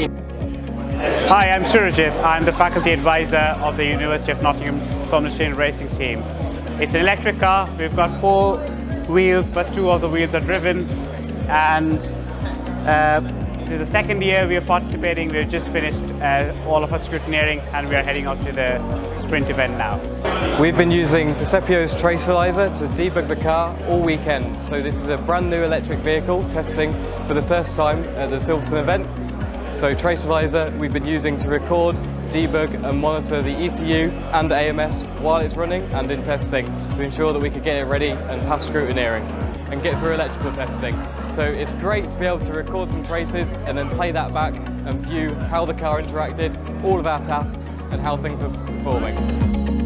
Hi, I'm Surajit. I'm the faculty advisor of the University of Nottingham Student Racing Team. It's an electric car. We've got four wheels, but two of the wheels are driven. And uh, this is the second year we are participating. We've just finished uh, all of our scrutineering and we are heading off to the sprint event now. We've been using Percepio's Tracealyzer to debug the car all weekend. So this is a brand new electric vehicle testing for the first time at the Silverstone event. So Tracealyzer we've been using to record, debug and monitor the ECU and the AMS while it's running and in testing to ensure that we could get it ready and pass scrutineering and get through electrical testing. So it's great to be able to record some traces and then play that back and view how the car interacted, all of our tasks and how things are performing.